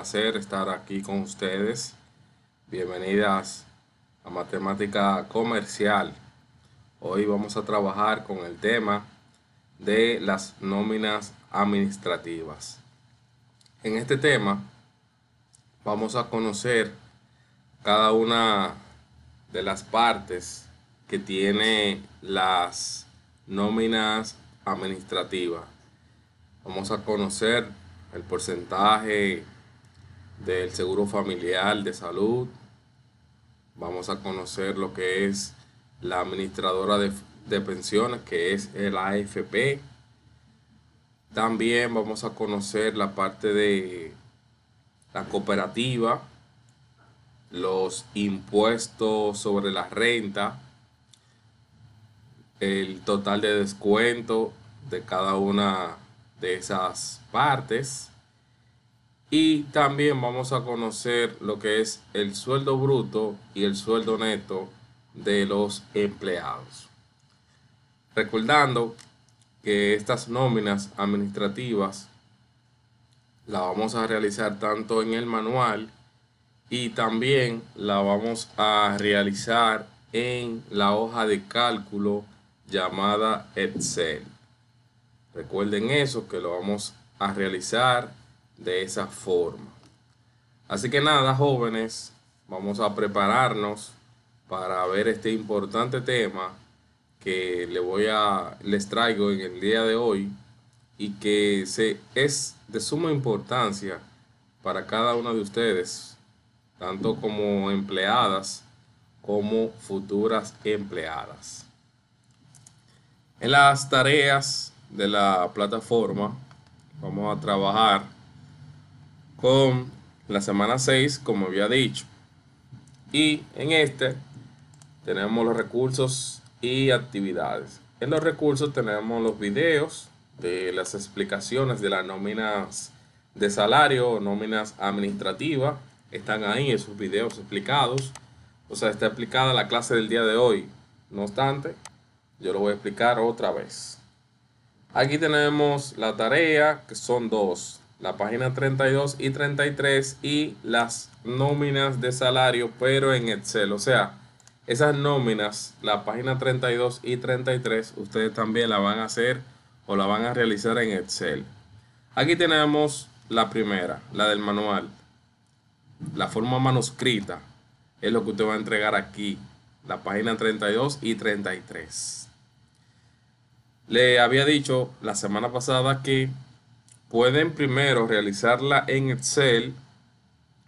placer estar aquí con ustedes. Bienvenidas a Matemática Comercial. Hoy vamos a trabajar con el tema de las nóminas administrativas. En este tema vamos a conocer cada una de las partes que tiene las nóminas administrativas. Vamos a conocer el porcentaje del seguro familiar de salud. Vamos a conocer lo que es la administradora de, pensiones, que es el AFP. También vamos a conocer la parte de la cooperativa, los impuestos sobre la renta, el total de descuento de cada una de esas partes. Y también vamos a conocer lo que es el sueldo bruto y el sueldo neto de los empleados. Recordando que estas nóminas administrativas la vamos a realizar tanto en el manual y también la vamos a realizar en la hoja de cálculo llamada Excel. Recuerden eso, que lo vamos a realizar de esa forma. Así que nada, jóvenes, vamos a prepararnos para ver este importante tema que le voy a, les traigo en el día de hoy y que se, es de suma importancia para cada una de ustedes, tanto como empleadas como futuras empleadas. En las tareas de la plataforma vamos a trabajar con la semana 6 como había dicho. Y en este tenemos los recursos y actividades. En los recursos tenemos los videos de las explicaciones de las nóminas de salario o nóminas administrativas. Están ahí esos videos explicados. O sea está explicada la clase del día de hoy. No obstante yo lo voy a explicar otra vez. Aquí tenemos la tarea, que son dos, la página 32 y 33 y las nóminas de salario, pero en Excel. O sea, esas nóminas, la página 32 y 33, ustedes también la van a hacer o la van a realizar en Excel. Aquí tenemos la primera, la del manual. La forma manuscrita es lo que usted va a entregar aquí, la página 32 y 33. Le había dicho la semana pasada que pueden primero realizarla en Excel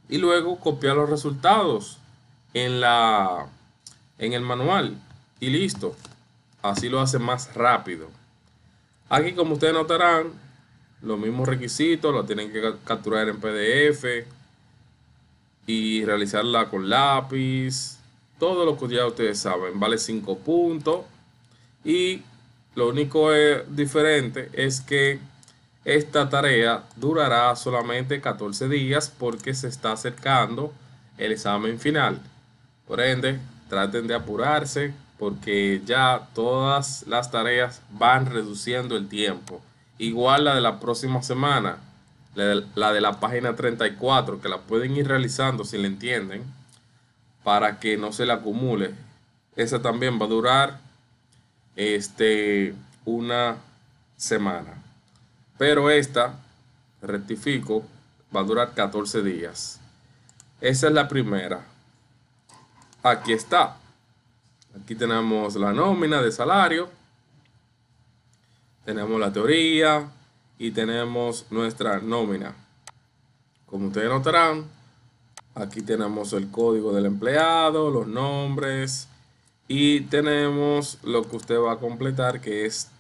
y luego copiar los resultados en, la, en el manual y listo. Así lo hace más rápido. Aquí como ustedes notarán, los mismos requisitos lo tienen que capturar en PDF y realizarla con lápiz. Todo lo que ya ustedes saben. Vale 5 puntos. Y lo único eh, diferente es que esta tarea durará solamente 14 días porque se está acercando el examen final. Por ende, traten de apurarse porque ya todas las tareas van reduciendo el tiempo. Igual la de la próxima semana, la de la página 34, que la pueden ir realizando si le entienden, para que no se le acumule. Esa también va a durar este, una semana. Pero esta, rectifico, va a durar 14 días. Esa es la primera. Aquí está. Aquí tenemos la nómina de salario. Tenemos la teoría y tenemos nuestra nómina. Como ustedes notarán, aquí tenemos el código del empleado, los nombres, y tenemos lo que usted va a completar, que es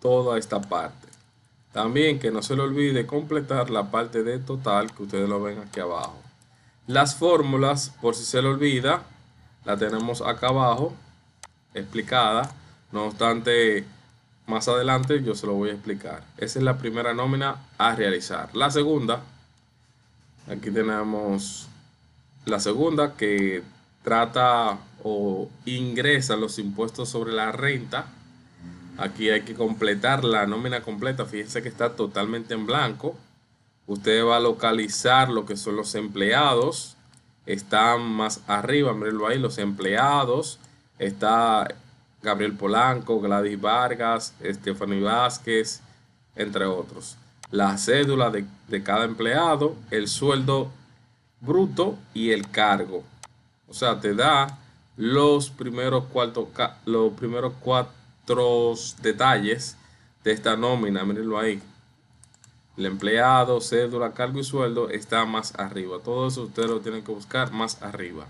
toda esta parte. También que no se le olvide completar la parte de total que ustedes lo ven aquí abajo. Las fórmulas, por si se le olvida, la tenemos acá abajo, explicada. No obstante, más adelante yo se lo voy a explicar. Esa es la primera nómina a realizar. La segunda, aquí tenemos la segunda que trata o ingresa los impuestos sobre la renta. Aquí hay que completar la nómina completa. Fíjense que está totalmente en blanco. Usted va a localizar lo que son los empleados. Están más arriba, mírenlo ahí, los empleados. Está Gabriel Polanco, Gladys Vargas, Stephanie Vázquez, entre otros. La cédula de, de cada empleado, el sueldo bruto y el cargo. O sea, te da los primeros, cuatro, los primeros cuatro detalles de esta nómina. Mírenlo ahí. El empleado, cédula, cargo y sueldo está más arriba. Todo eso ustedes lo tienen que buscar más arriba.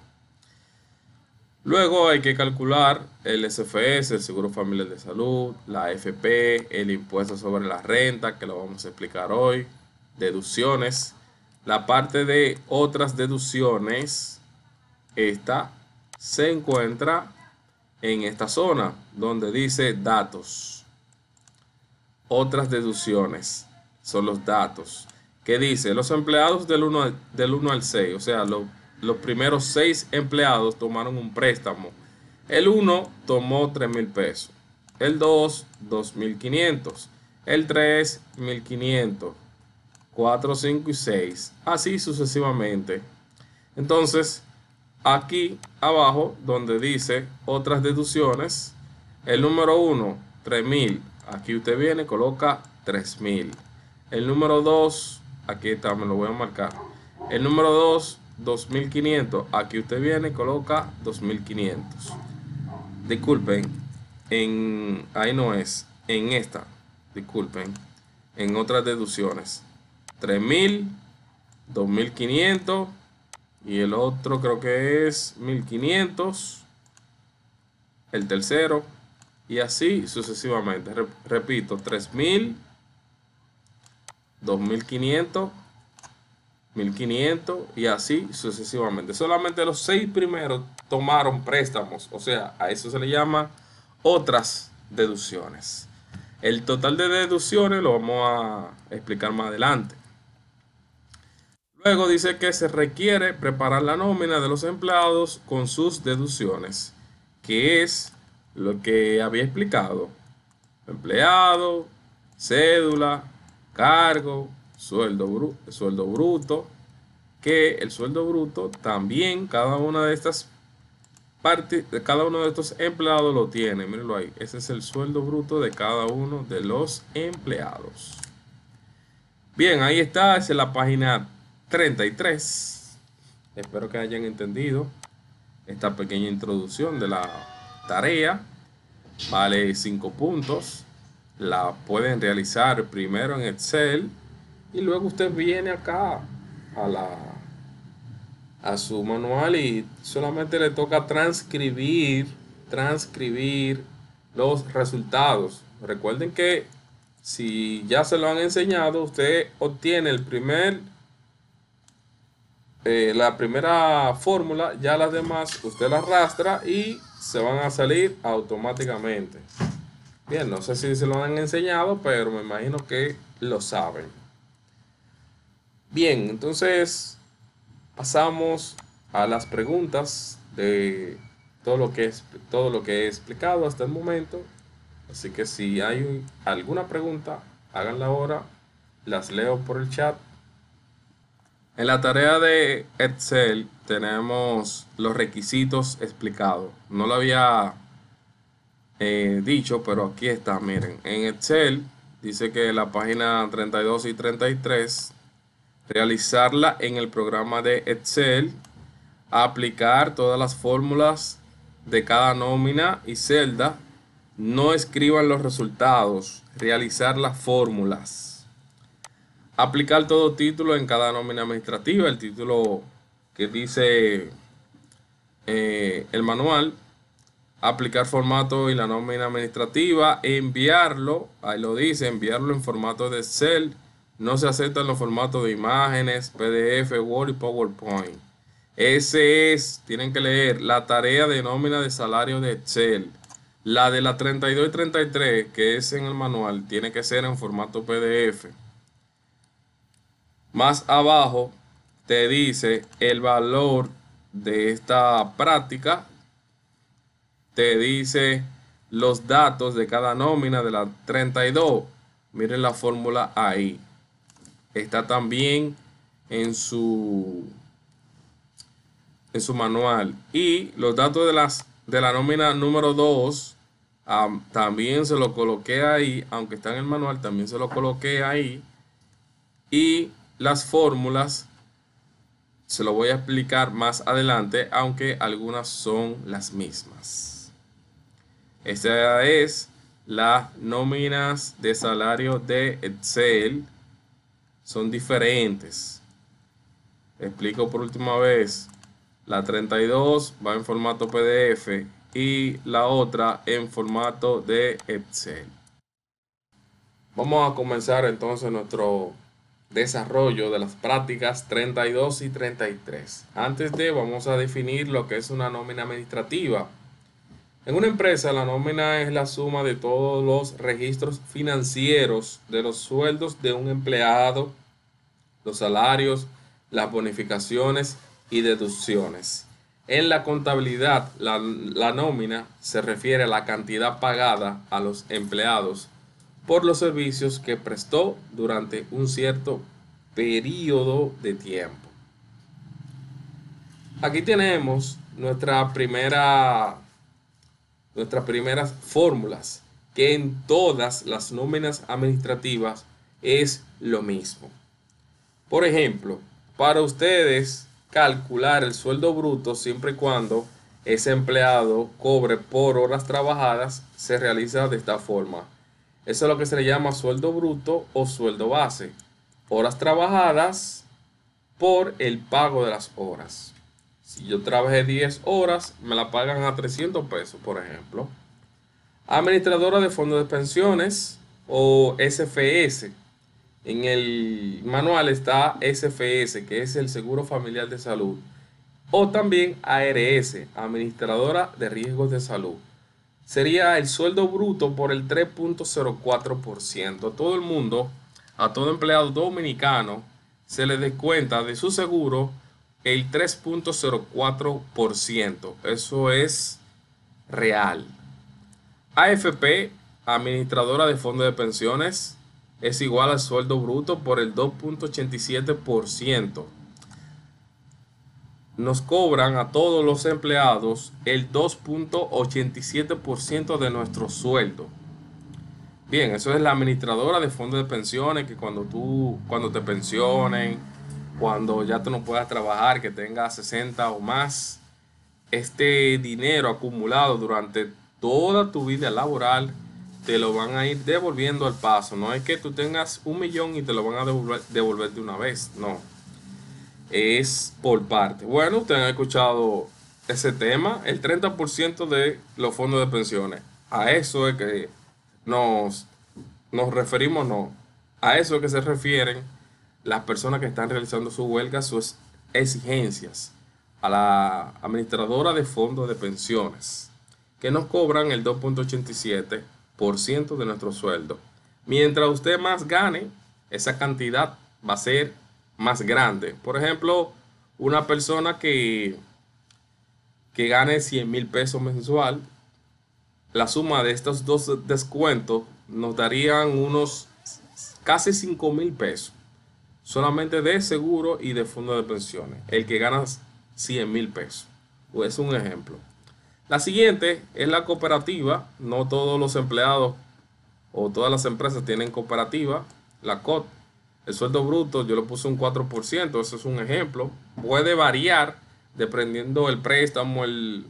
Luego hay que calcular el SFS, el Seguro Familiar de Salud, la AFP, el impuesto sobre la renta, que lo vamos a explicar hoy, deducciones. La parte de otras deducciones, esta se encuentra en esta zona donde dice datos. Otras deducciones son los datos. que dice? Los empleados del 1, del 1 al 6, o sea, los primeros 6 empleados tomaron un préstamo. El 1 tomó 3 mil pesos. El 2, 2.500. El 3, 1.500. 4, 5 y 6. Así sucesivamente. Entonces, aquí abajo donde dice otras deducciones, el número 1, 3000, aquí usted viene, coloca 3000. El número 2, aquí está, me lo voy a marcar. El número 2, 2500, aquí usted viene, coloca 2500. Disculpen, en ahí no es, en esta, disculpen, en otras deducciones. 3000, 2500 y el otro creo que es 1500. El tercero. Y así sucesivamente. Repito, 3000, 2500, 1500 y así sucesivamente. Solamente los seis primeros tomaron préstamos. O sea, a eso se le llama otras deducciones. El total de deducciones lo vamos a explicar más adelante. Luego dice que se requiere preparar la nómina de los empleados con sus deducciones, que es lo que había explicado. Empleado, cédula, cargo, sueldo, sueldo bruto, que el sueldo bruto también cada una de estas partes, cada uno de estos empleados lo tiene. Mírenlo ahí. Ese es el sueldo bruto de cada uno de los empleados. Bien, ahí está. Esa es la página 33. Espero que hayan entendido esta pequeña introducción de la tarea. Vale 5 puntos. La pueden realizar primero en Excel y luego usted viene acá a la a su manual y solamente le toca transcribir transcribir los resultados. Recuerden que si ya se lo han enseñado, usted obtiene el primer eh, la primera fórmula, ya las demás usted las arrastra y se van a salir automáticamente. Bien, no sé si se lo han enseñado, pero me imagino que lo saben. Bien, entonces pasamos a las preguntas de todo lo que es todo lo que he explicado hasta el momento. Así que si hay alguna pregunta, háganla ahora. Las leo por el chat en la tarea de Excel tenemos los requisitos explicados. No lo había eh, dicho, pero aquí está, miren. En Excel dice que la página 32 y 33, realizarla en el programa de Excel, aplicar todas las fórmulas de cada nómina y celda, no escriban los resultados, realizar las fórmulas aplicar todo título en cada nómina administrativa, el título que dice eh, el manual, aplicar formato y la nómina administrativa, enviarlo, ahí lo dice, enviarlo en formato de Excel, no se aceptan los formatos de imágenes, PDF, Word y PowerPoint. Ese es, tienen que leer, la tarea de nómina de salario de Excel. La de la 32 y 33, que es en el manual, tiene que ser en formato PDF. Más abajo te dice el valor de esta práctica. Te dice los datos de cada nómina de la 32. Miren la fórmula ahí. está también en su en su manual y los datos de las de la nómina número 2 también se lo coloqué ahí aunque está en el manual también se lo coloqué ahí y las fórmulas se lo voy a explicar más adelante aunque algunas son las mismas esta es las nóminas de salario de Excel son diferentes. Explico por última vez. La 32 va en formato PDF y la otra en formato de Excel. Vamos a comenzar entonces nuestro desarrollo de las prácticas 32 y 33. Antes de vamos a definir lo que es una nómina administrativa. En una empresa la nómina es la suma de todos los registros financieros de los sueldos de un empleado, los salarios, las bonificaciones y deducciones. En la contabilidad, la, nómina se refiere a la cantidad pagada a los empleados por los servicios que prestó durante un cierto periodo de tiempo. Aquí tenemos nuestra primera nuestras primeras fórmulas, que en todas las nóminas administrativas es lo mismo. Por ejemplo, para ustedes calcular el sueldo bruto siempre y cuando ese empleado cobre por horas trabajadas, se realiza de esta forma. Eso es lo que se le llama sueldo bruto o sueldo base. Horas trabajadas por el pago de las horas. Si yo trabajé 10 horas, me la pagan a 300 pesos, por ejemplo. Administradora de fondos de pensiones o SFS. En el manual está SFS, que es el Seguro Familiar de Salud. O también ARS, Administradora de Riesgos de Salud. Sería el sueldo bruto por el 3.04%. A todo el mundo, a todo empleado dominicano, se le descuenta de su seguro el 3.04%. Eso es real. AFP, administradora de fondos de pensiones, es igual al sueldo bruto por el 2.87%. Nos cobran a todos los empleados el 2.87% de nuestro sueldo. Bien, eso es la administradora de fondos de pensiones que cuando tú, cuando te pensionen, cuando ya tú no puedas trabajar, que tengas 60 o más, este dinero acumulado durante toda tu vida laboral te lo van a ir devolviendo al paso. No es que tú tengas un millón y te lo van a devolver, devolver de una vez, no. Es por parte. Bueno, ustedes han escuchado ese tema, el 30% de los fondos de pensiones. A eso es que nos, nos referimos, no. A eso es que se refieren las personas que están realizando su huelga sus exigencias a la administradora de fondos de pensiones, que nos cobran el 2.87% de nuestro sueldo. Mientras usted más gane, esa cantidad va a ser más grande. Por ejemplo, una persona que, que gane 100 mil pesos mensual, la suma de estos dos descuentos nos darían unos casi 5 mil pesos solamente de seguro y de fondo de pensiones. El que gana 100 mil pesos. Es un ejemplo. La siguiente es la cooperativa. No todos los empleados o todas las empresas tienen cooperativa. La COT. El sueldo bruto yo le puse un 4%. Eso es un ejemplo. Puede variar dependiendo el préstamo, el,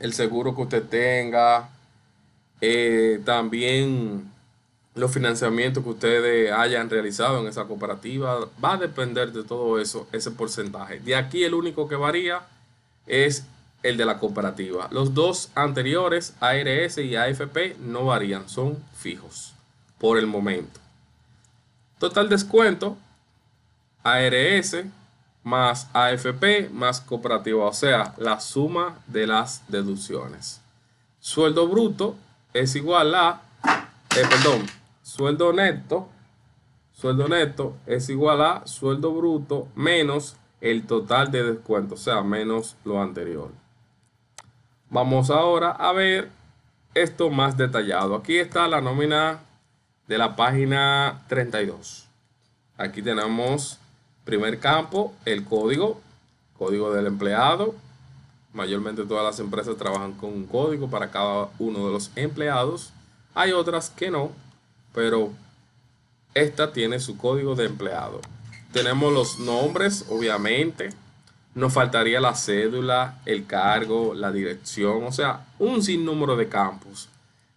el seguro que usted tenga. Eh, también los financiamientos que ustedes hayan realizado en esa cooperativa. Va a depender de todo eso, ese porcentaje. De aquí el único que varía es el de la cooperativa. Los dos anteriores, ARS y AFP, no varían, son fijos por el momento. Total descuento, ARS más AFP más cooperativa, o sea, la suma de las deducciones. Sueldo bruto es igual a, eh, perdón, sueldo neto, sueldo neto es igual a sueldo bruto menos el total de descuento, o sea, menos lo anterior. Vamos ahora a ver esto más detallado. Aquí está la nómina de la página 32. Aquí tenemos primer campo, el código, código del empleado. Mayormente todas las empresas trabajan con un código para cada uno de los empleados. Hay otras que no, pero esta tiene su código de empleado. Tenemos los nombres, obviamente. Nos faltaría la cédula, el cargo, la dirección, o sea, un sinnúmero de campos.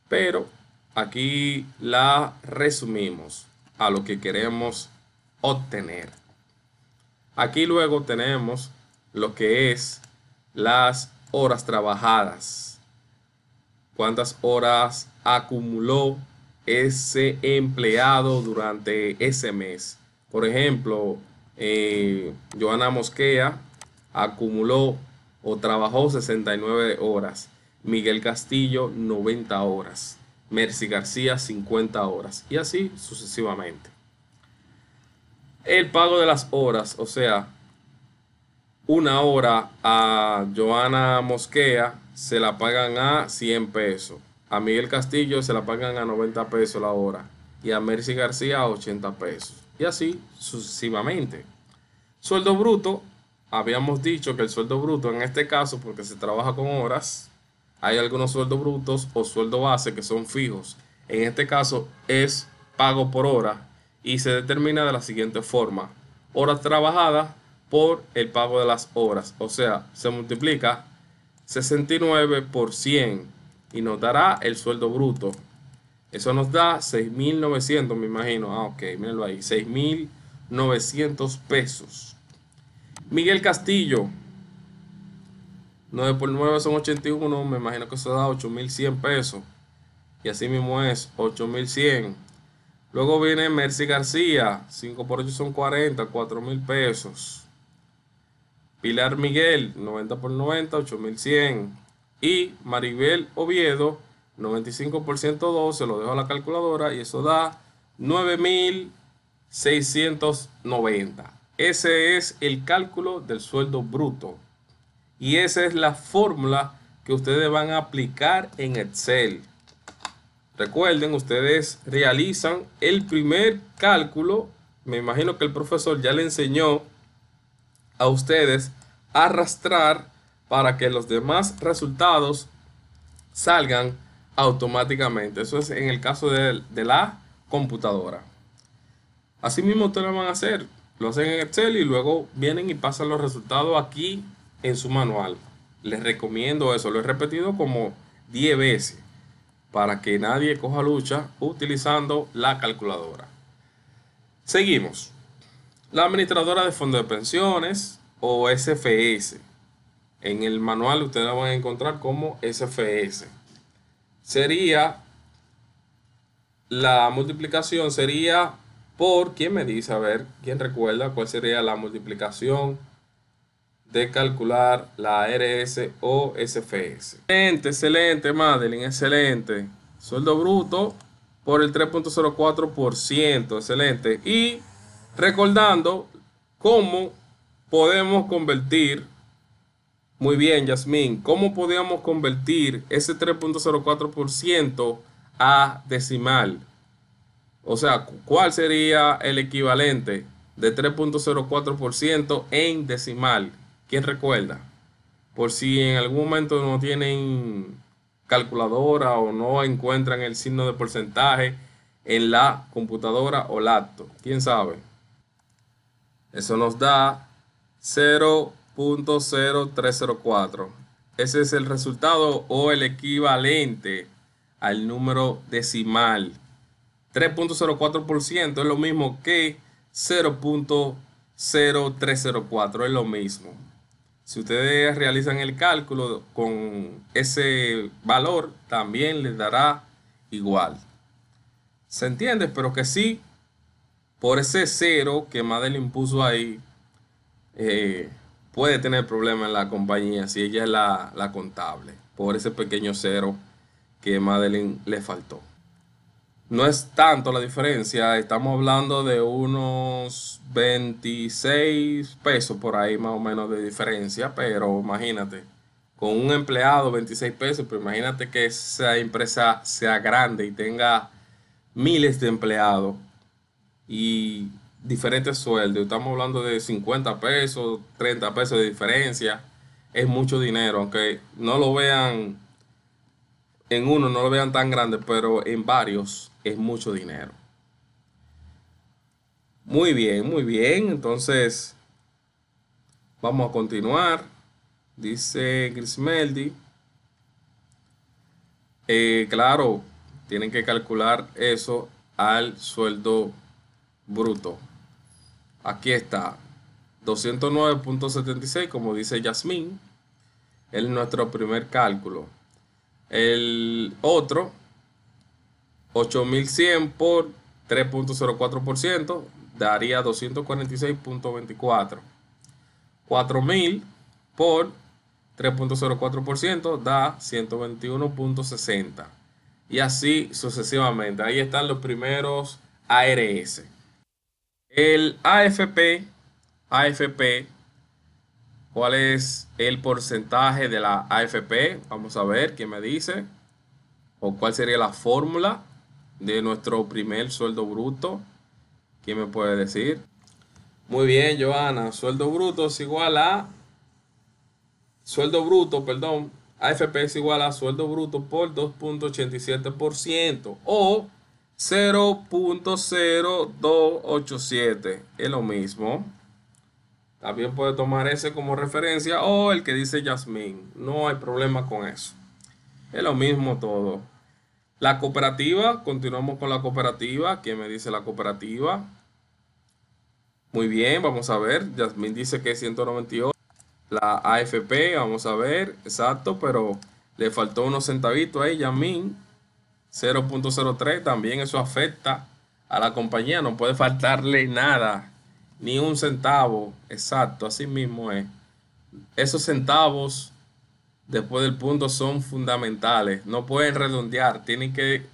Pero aquí la resumimos a lo que queremos obtener. Aquí luego tenemos lo que es las horas trabajadas. ¿Cuántas horas acumuló ese empleado durante ese mes? Por ejemplo, eh, Joana Mosquea acumuló o trabajó 69 horas. Miguel Castillo 90 horas. Mercy García 50 horas. Y así sucesivamente. El pago de las horas, o sea, una hora a Joana Mosquea se la pagan a 100 pesos. A Miguel Castillo se la pagan a 90 pesos la hora. Y a Mercy García a 80 pesos. Y así sucesivamente. Sueldo bruto. Habíamos dicho que el sueldo bruto en este caso, porque se trabaja con horas, hay algunos sueldos brutos o sueldo base que son fijos. En este caso es pago por hora y se determina de la siguiente forma. Horas trabajadas por el pago de las horas. O sea, se multiplica 69 por 100 y nos dará el sueldo bruto. Eso nos da 6.900, me imagino. Ah, ok, mírenlo ahí. 6.900 pesos. Miguel Castillo. 9 por 9 son 81. Me imagino que eso da 8.100 pesos. Y así mismo es 8.100. Luego viene Mercy García, 5 por 8 son 40, 4 mil pesos. Pilar Miguel, 90 por 90, 8100. Y Maribel Oviedo, 95 por 112, lo dejo a la calculadora y eso da 9690. Ese es el cálculo del sueldo bruto. Y esa es la fórmula que ustedes van a aplicar en Excel. Recuerden, ustedes realizan el primer cálculo. Me imagino que el profesor ya le enseñó a ustedes a arrastrar para que los demás resultados salgan automáticamente. Eso es en el caso de, la computadora. Asimismo, ustedes lo van a hacer. Lo hacen en Excel y luego vienen y pasan los resultados aquí en su manual. Les recomiendo eso. Lo he repetido como 10 veces para que nadie coja lucha utilizando la calculadora. Seguimos. La administradora de fondos de pensiones o SFS. En el manual ustedes la van a encontrar como SFS. Sería la multiplicación sería por, ¿quién me dice? A ver, ¿quién recuerda cuál sería la multiplicación de calcular la ARS o SFS. Excelente, excelente, Madeline, excelente. Sueldo bruto por el 3.04%, excelente. Y recordando cómo podemos convertir, muy bien, Yasmín, cómo podíamos convertir ese 3.04% a decimal. O sea, ¿cuál sería el equivalente de 3.04% en decimal? ¿Quién recuerda? Por si en algún momento no tienen calculadora o no encuentran el signo de porcentaje en la computadora o laptop. ¿Quién sabe? Eso nos da 0.0304. Ese es el resultado o el equivalente al número decimal. 3.04% es lo mismo que 0.0304, es lo mismo. Si ustedes realizan el cálculo con ese valor, también les dará igual. ¿Se entiende? Pero que sí, por ese cero que Madeline puso ahí, eh, puede tener problemas en la compañía si ella es la, la contable. Por ese pequeño cero que Madeline le faltó no es tanto la diferencia, estamos hablando de unos 26 pesos por ahí más o menos de diferencia, pero imagínate, con un empleado 26 pesos, pero imagínate que esa empresa sea grande y tenga miles de empleados y diferentes sueldos. Estamos hablando de 50 pesos, 30 pesos de diferencia. Es mucho dinero, aunque no lo vean en uno, no lo vean tan grande, pero en varios es mucho dinero. Muy bien, muy bien. Entonces, vamos a continuar. Dice Grismeldi. Eh, claro, tienen que calcular eso al sueldo bruto. Aquí está. 209.76, como dice Yasmín. Es nuestro primer cálculo. El otro, 8100 por 3.04%, daría 246.24. 4000 por 3.04% da 121.60. Y así sucesivamente. Ahí están los primeros ARS. El AFP, AFP, ¿cuál es el porcentaje de la AFP? Vamos a ver quién me dice. O cuál sería la fórmula de nuestro primer sueldo bruto. ¿Quién me puede decir? Muy bien, Joana. Sueldo bruto es igual a... Sueldo bruto, perdón. AFP es igual a sueldo bruto por 2.87% o 0.0287. Es lo mismo. También puede tomar ese como referencia o el que dice Yasmín. No hay problema con eso. Es lo mismo todo. La cooperativa, continuamos con la cooperativa. ¿Quién me dice la cooperativa? Muy bien, vamos a ver. Yasmín dice que es 198. La AFP, vamos a ver, exacto, pero le faltó unos centavitos ahí, Yasmín. 0.03, también eso afecta a la compañía, no puede faltarle nada, ni un centavo, exacto, así mismo es. Esos centavos después del punto son fundamentales. No pueden redondear, tienen que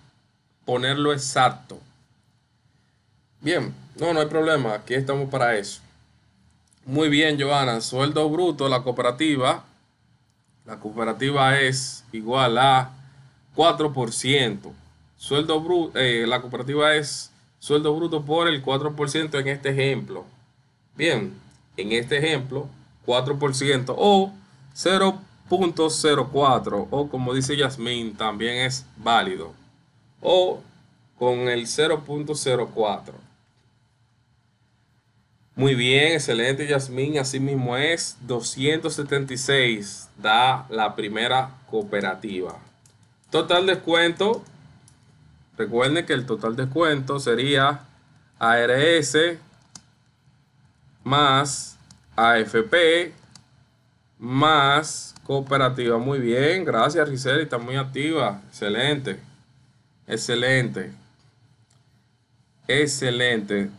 ponerlo exacto. Bien, no, no hay problema, aquí estamos para eso. Muy bien, Joana, sueldo bruto, la cooperativa. La cooperativa es igual a 4%. Sueldo bruto, eh, la cooperativa es sueldo bruto por el 4% en este ejemplo. Bien, en este ejemplo, 4% o 0 0.04 o como dice Yasmin también es válido. O con el 0.04 muy bien excelente Yasmin así mismo es. 276 da la primera cooperativa. Total descuento. Recuerden que el total descuento sería ARS más AFP más cooperativa. Muy bien, gracias Rizeli, está muy activa. Excelente, excelente, excelente.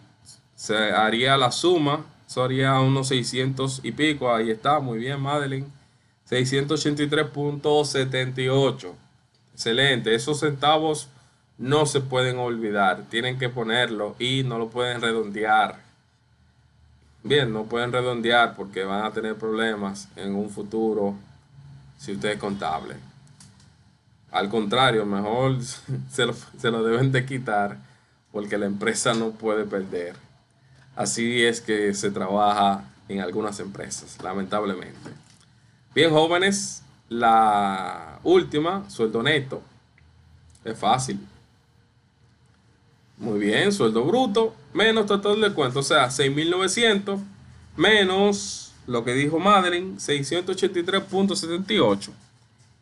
Se haría la suma, eso haría unos 600 y pico. Ahí está, muy bien, Madeline. 683.78. Excelente, esos centavos no se pueden olvidar, tienen que ponerlo y no lo pueden redondear. Bien, no pueden redondear porque van a tener problemas en un futuro si usted es contable. Al contrario, mejor se lo, deben de quitar porque la empresa no puede perder. Así es que se trabaja en algunas empresas, lamentablemente. Bien, jóvenes, la última, sueldo neto. Es fácil. Muy bien, sueldo bruto menos total de cuento, o sea, 6.900 menos lo que dijo Madeline, 683.78.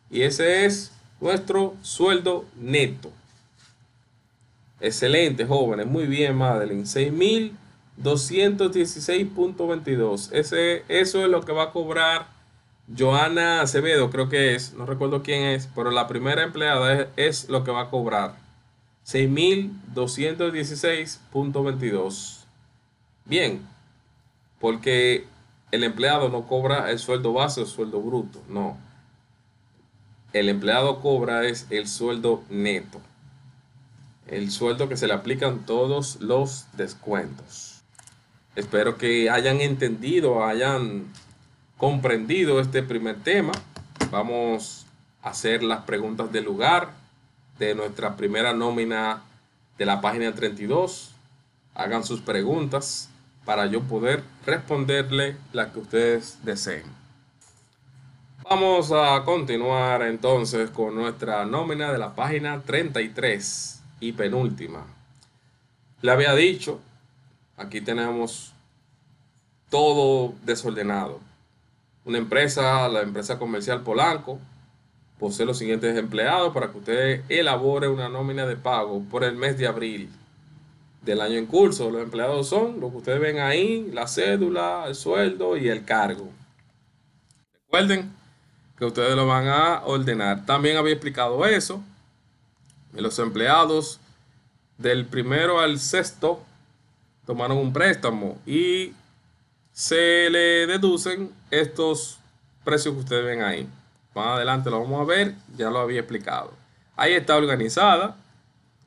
Y ese es nuestro sueldo neto. Excelente, jóvenes. Muy bien, Madeline. 6.216.22. Ese, eso es lo que va a cobrar Joana Acevedo, creo que es. No recuerdo quién es, pero la primera empleada es lo que va a cobrar. 6.216.22. Bien, porque el empleado no cobra el sueldo base o el sueldo bruto, no. El empleado cobra es el sueldo neto. El sueldo que se le aplican todos los descuentos. Espero que hayan entendido, hayan comprendido este primer tema. Vamos a hacer las preguntas del lugar de nuestra primera nómina de la página 32 hagan sus preguntas para yo poder responderle las que ustedes deseen. Vamos a continuar entonces con nuestra nómina de la página 33 y penúltima. Le había dicho, aquí tenemos todo desordenado. Una empresa, la empresa comercial Polanco, posee los siguientes empleados para que usted elabore una nómina de pago por el mes de abril del año en curso. Los empleados son lo que ustedes ven ahí, la cédula, el sueldo y el cargo. Recuerden que ustedes lo van a ordenar. También había explicado eso. Los empleados del primero al sexto tomaron un préstamo y se le deducen estos precios que ustedes ven ahí. Más adelante lo vamos a ver, ya lo había explicado. Ahí está organizada,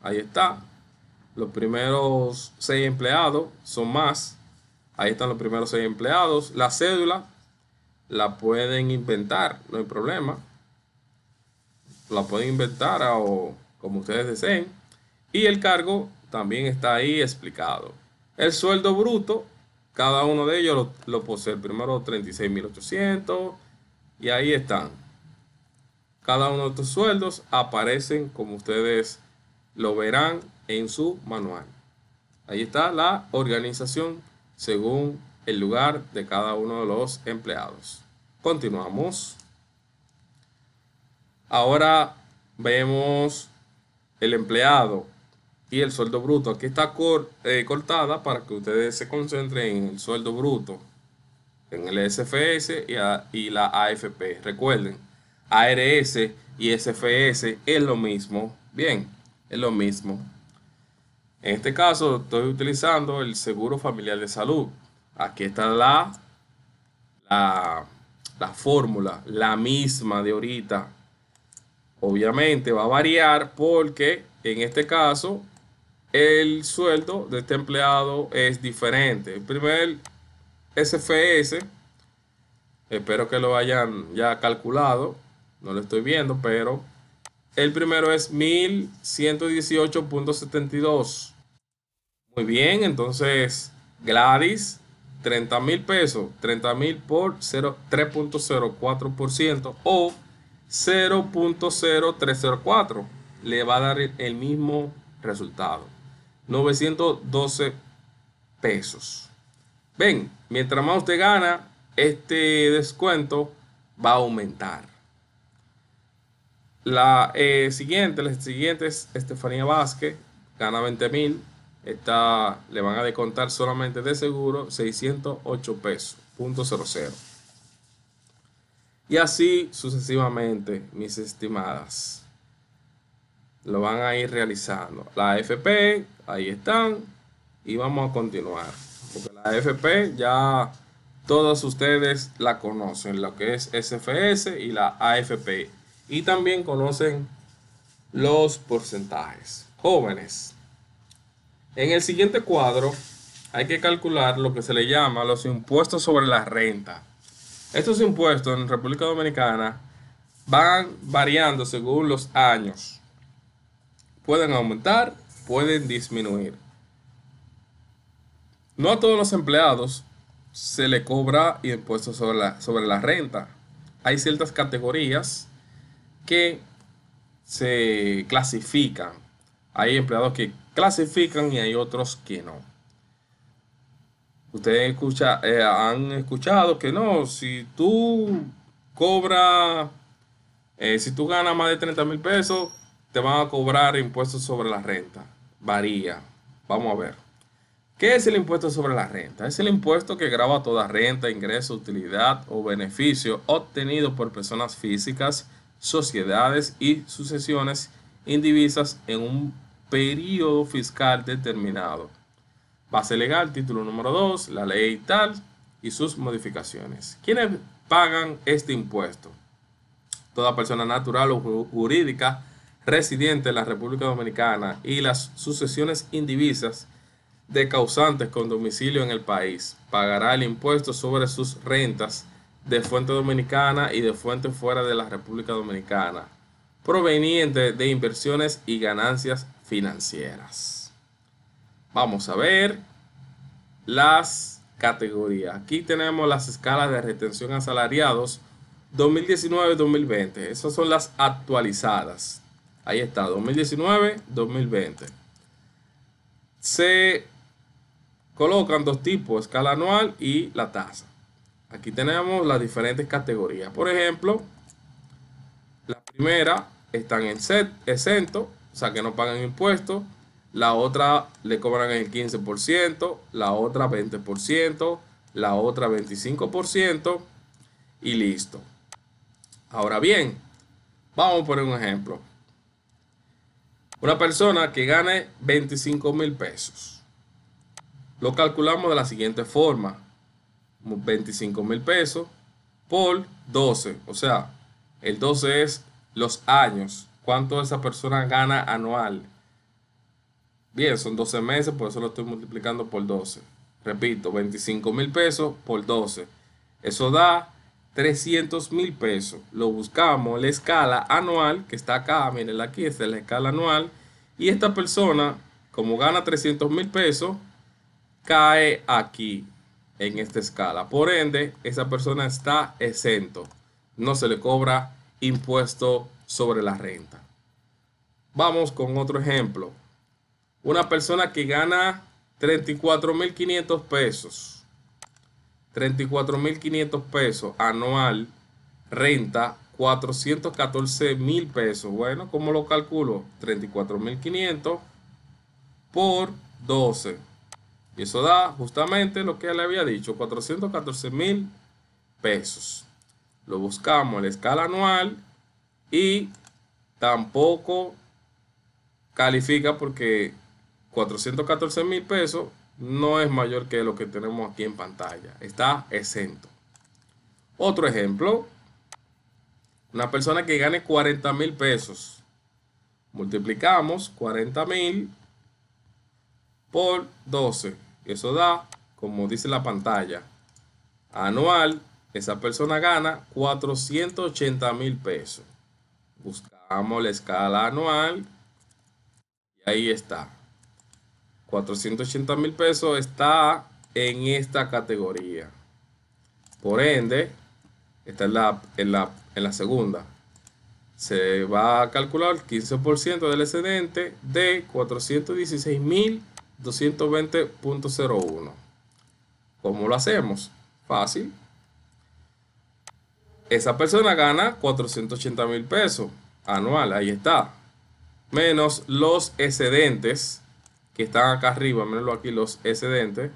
ahí está. Los primeros seis empleados son más. Ahí están los primeros seis empleados. La cédula la pueden inventar, no hay problema. La pueden inventar o como ustedes deseen. Y el cargo también está ahí explicado. El sueldo bruto cada uno de ellos lo, posee. El primero 36.800 y ahí están. Cada uno de estos sueldos aparecen como ustedes lo verán en su manual. Ahí está la organización según el lugar de cada uno de los empleados. Continuamos. Ahora vemos el empleado y el sueldo bruto. Aquí está eh, cortada para que ustedes se concentren en el sueldo bruto, en el SFS y, y la AFP. Recuerden, ARS y SFS es lo mismo. Bien, es lo mismo. En este caso estoy utilizando el seguro familiar de salud. Aquí está la, la, la fórmula, la misma de ahorita. Obviamente va a variar porque en este caso el sueldo de este empleado es diferente. El primer SFS, espero que lo hayan ya calculado, no lo estoy viendo, pero el primero es 1118.72. Muy bien, entonces Gladys, 30 mil pesos, 30 mil por 3.04% o 0.0304 le va a dar el mismo resultado. 912 pesos. Ven, mientras más usted gana, este descuento va a aumentar. La eh, siguiente, la siguiente es Estefanía Vázquez, gana 20 mil. Le van a descontar solamente de seguro 608 pesos, punto Y así sucesivamente, mis estimadas lo van a ir realizando. La AFP, ahí están. Y vamos a continuar. Porque la AFP ya todos ustedes la conocen, lo que es SFS y la AFP. Y también conocen los porcentajes. Jóvenes. En el siguiente cuadro hay que calcular lo que se le llama los impuestos sobre la renta. Estos impuestos en República Dominicana van variando según los años pueden aumentar, pueden disminuir. No a todos los empleados se le cobra impuestos sobre la, sobre la renta. Hay ciertas categorías que se clasifican. Hay empleados que clasifican y hay otros que no. Ustedes escucha, eh, han escuchado que no, si tú cobras, eh, si tú ganas más de 30 mil pesos, te van a cobrar impuestos sobre la renta. Varía. Vamos a ver. ¿Qué es el impuesto sobre la renta? Es el impuesto que graba toda renta, ingreso, utilidad o beneficio obtenido por personas físicas, sociedades y sucesiones indivisas en un periodo fiscal determinado. Base legal, título número 2, la ley tal y sus modificaciones. ¿Quiénes pagan este impuesto? Toda persona natural o jurídica residente en la República Dominicana y las sucesiones indivisas de causantes con domicilio en el país pagará el impuesto sobre sus rentas de fuente dominicana y de fuente fuera de la República Dominicana, proveniente de inversiones y ganancias financieras. Vamos a ver las categorías. Aquí tenemos las escalas de retención asalariados 2019-2020. Esas son las actualizadas. Ahí está, 2019-2020. Se colocan dos tipos, escala anual y la tasa. Aquí tenemos las diferentes categorías. Por ejemplo, la primera están en set, exento, o sea que no pagan impuestos. La otra le cobran el 15%, la otra 20%, la otra 25% y listo. Ahora bien, vamos a poner un ejemplo. Una persona que gane 25 mil pesos. Lo calculamos de la siguiente forma. 25 mil pesos por 12. O sea, el 12 es los años. ¿Cuánto esa persona gana anual? Bien, son 12 meses, por eso lo estoy multiplicando por 12. Repito, 25 mil pesos por 12. Eso da 300 mil pesos. Lo buscamos la escala anual, que está acá, miren aquí, esta es la escala anual. Y esta persona, como gana 300 mil pesos, cae aquí, en esta escala. Por ende, esa persona está exento. No se le cobra impuesto sobre la renta. Vamos con otro ejemplo. Una persona que gana 34.500 pesos. 34.500 pesos anual. Renta 414 mil pesos. Bueno, ¿cómo lo calculo? 34.500 por 12. Y eso da justamente lo que le había dicho, 414 mil pesos. Lo buscamos en la escala anual y tampoco califica porque 414 mil pesos no es mayor que lo que tenemos aquí en pantalla. Está exento. Otro ejemplo. Una persona que gane 40 mil pesos. Multiplicamos 40 mil por 12. Eso da, como dice la pantalla, anual. Esa persona gana 480 mil pesos. Buscamos la escala anual. Y ahí está. 480 mil pesos está en esta categoría. Por ende, está en la, en la, en la segunda. Se va a calcular el 15% del excedente de 416.220.01. ¿Cómo lo hacemos? Fácil. Esa persona gana 480 mil pesos anual. Ahí está. Menos los excedentes que están acá arriba, mírenlo aquí, los excedentes.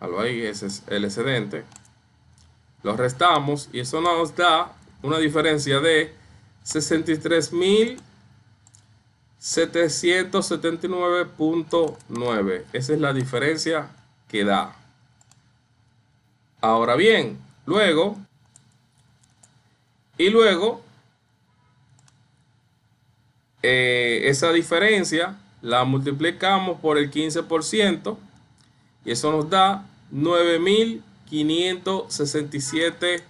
ahí, ese es el excedente. Los restamos y eso nos da una diferencia de 63.779.9. Esa es la diferencia que da. Ahora bien, luego, y luego eh, esa diferencia la multiplicamos por el 15% y eso nos da 9.567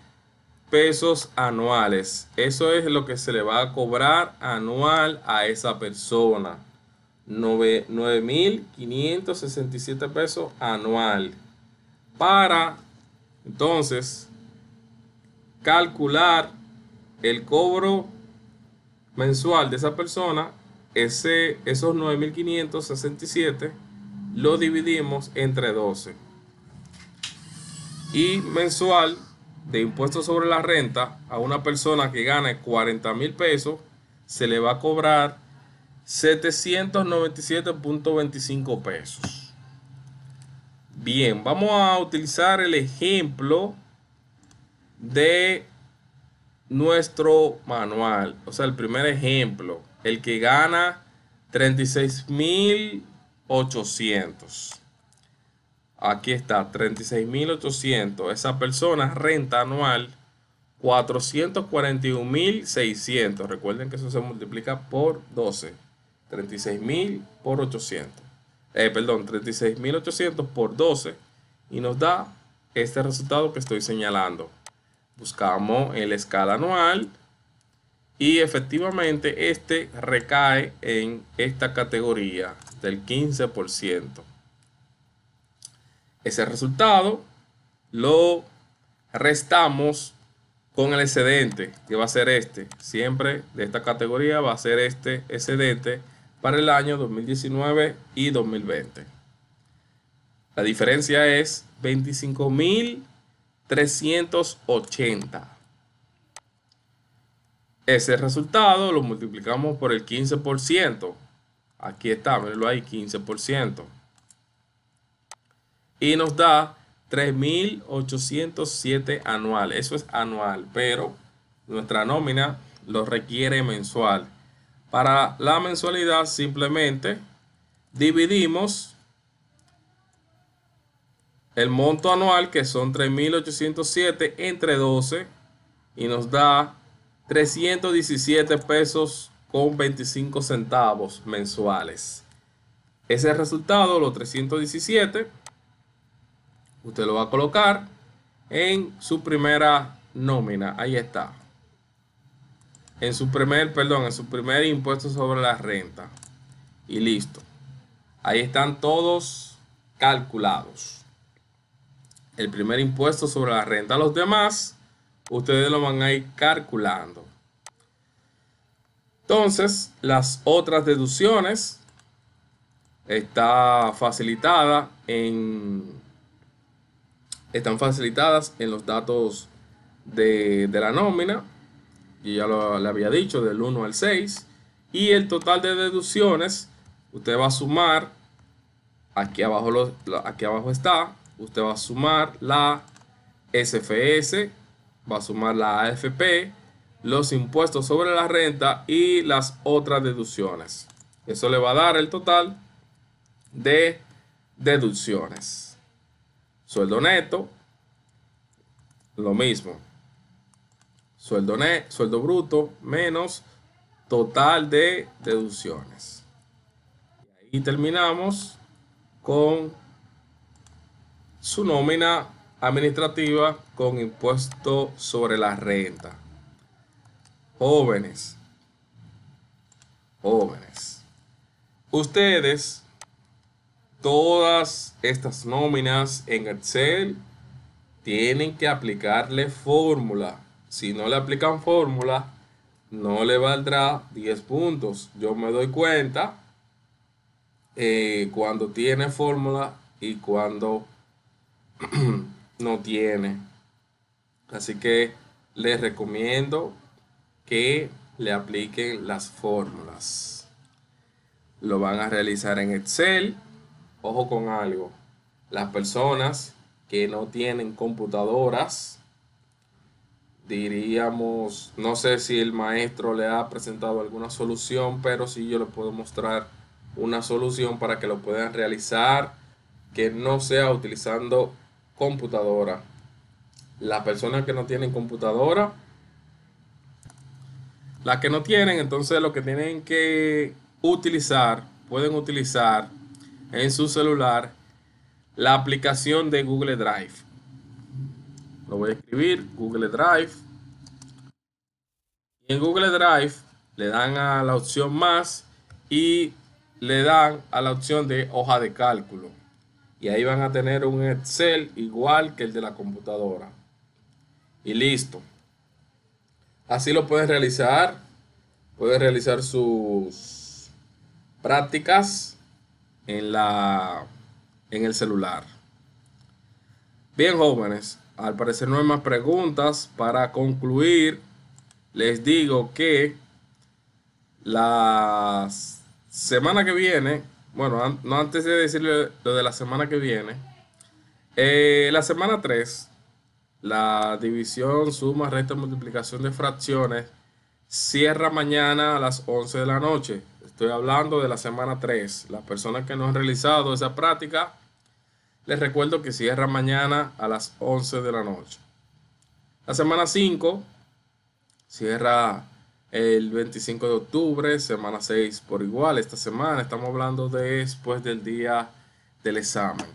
pesos anuales. Eso es lo que se le va a cobrar anual a esa persona. 9.567 pesos anual. Para entonces calcular el cobro mensual de esa persona, ese, esos 9.567 lo dividimos entre 12. Y mensual de impuestos sobre la renta a una persona que gane 40 mil pesos, se le va a cobrar 797.25 pesos. Bien, vamos a utilizar el ejemplo de nuestro manual. O sea, el primer ejemplo, el que gana 36.800. Aquí está, 36.800. Esa persona renta anual 441.600. Recuerden que eso se multiplica por 12. 36.000 por 800. Eh, perdón, 36.800 por 12. Y nos da este resultado que estoy señalando buscamos en la escala anual Y efectivamente este recae en esta categoría del 15%. Ese resultado lo restamos con el excedente, que va a ser este. Siempre de esta categoría va a ser este excedente para el año 2019 y 2020. La diferencia es 25.380. Ese resultado lo multiplicamos por el 15%. Aquí está, mírenlo ahí, 15%. Y nos da 3.807 anual. Eso es anual, pero nuestra nómina lo requiere mensual. Para la mensualidad simplemente dividimos el monto anual que son 3.807 entre 12 y nos da 317 pesos con 25 centavos mensuales. Ese resultado, los 317, usted lo va a colocar en su primera nómina. Ahí está. En su primer, perdón, en su primer impuesto sobre la renta. Y listo. Ahí están todos calculados. El primer impuesto sobre la renta. Los demás ustedes lo van a ir calculando. Entonces, las otras deducciones está facilitada en están facilitadas en los datos de, la nómina y ya lo le había dicho del 1 al 6 y el total de deducciones usted va a sumar aquí abajo aquí abajo está usted va a sumar la SFS va a sumar la AFP, los impuestos sobre la renta y las otras deducciones. Eso le va a dar el total de deducciones. Sueldo neto, lo mismo. Sueldo, sueldo bruto menos total de deducciones. Y terminamos con su nómina administrativa con impuesto sobre la renta. Jóvenes, jóvenes, ustedes, todas estas nóminas en Excel tienen que aplicarle fórmula. Si no le aplican fórmula, no le valdrá 10 puntos. Yo me doy cuenta eh, cuando tiene fórmula y cuando no tiene. Así que les recomiendo que le apliquen las fórmulas. Lo van a realizar en Excel. Ojo con algo. Las personas que no tienen computadoras, diríamos, no sé si el maestro le ha presentado alguna solución, pero sí yo le puedo mostrar una solución para que lo puedan realizar, que no sea utilizando computadora. Las personas que no tienen computadora, las que no tienen, entonces lo que tienen que utilizar, pueden utilizar en su celular la aplicación de Google Drive. Lo voy a escribir, Google Drive. Y en Google Drive le dan a la opción más y le dan a la opción de hoja de cálculo y ahí van a tener un Excel igual que el de la computadora. Y listo. Así lo pueden realizar. Pueden realizar sus prácticas en, la, en el celular. Bien, jóvenes, al parecer no hay más preguntas. Para concluir, les digo que la semana que viene bueno, no antes de decirle lo de la semana que viene. Eh, la semana 3, la división, suma, resta, multiplicación de fracciones cierra mañana a las 11 de la noche. Estoy hablando de la semana 3. Las personas que no han realizado esa práctica, les recuerdo que cierra mañana a las 11 de la noche. La semana 5 cierra el 25 de octubre, semana 6 por igual. Esta semana estamos hablando de después del día del examen.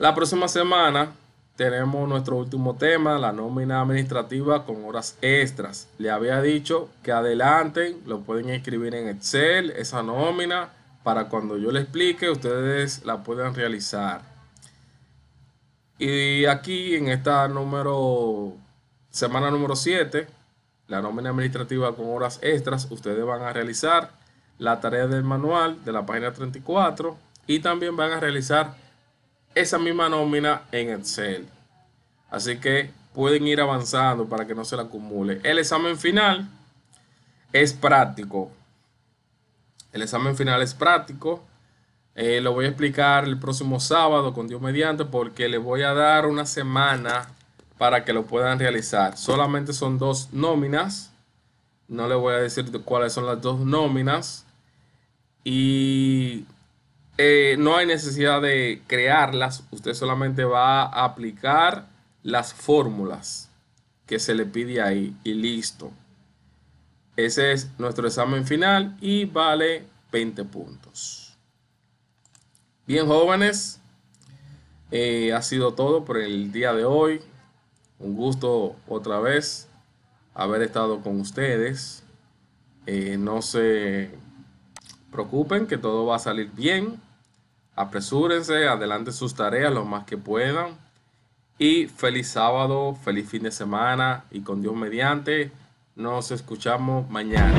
La próxima semana tenemos nuestro último tema, la nómina administrativa con horas extras. Le había dicho que adelante lo pueden escribir en Excel, esa nómina, para cuando yo le explique, ustedes la puedan realizar. Y aquí en esta número, semana número 7, la nómina administrativa con horas extras, ustedes van a realizar la tarea del manual de la página 34 y también van a realizar esa misma nómina en Excel. Así que pueden ir avanzando para que no se la acumule. El examen final es práctico. El examen final es práctico. Eh, lo voy a explicar el próximo sábado con Dios mediante porque les voy a dar una semana para que lo puedan realizar. Solamente son dos nóminas. No les voy a decir cuáles son las dos nóminas. Y eh, no hay necesidad de crearlas, usted solamente va a aplicar las fórmulas que se le pide ahí y listo. Ese es nuestro examen final y vale 20 puntos. Bien jóvenes, eh, ha sido todo por el día de hoy. Un gusto otra vez haber estado con ustedes. Eh, no se preocupen que todo va a salir bien. Apresúrense, adelante sus tareas lo más que puedan. Y feliz sábado, feliz fin de semana y con Dios mediante, nos escuchamos mañana.